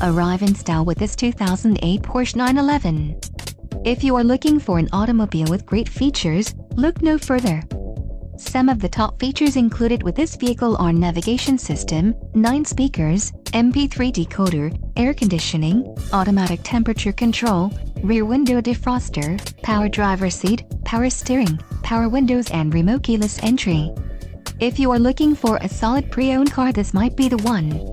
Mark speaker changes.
Speaker 1: Arrive in style with this 2008 Porsche 911. If you are looking for an automobile with great features, look no further. Some of the top features included with this vehicle are navigation system, 9 speakers, MP3 decoder, air conditioning, automatic temperature control, rear window defroster, power driver seat, power steering, power windows and remote keyless entry. If you are looking for a solid pre-owned car this might be the one.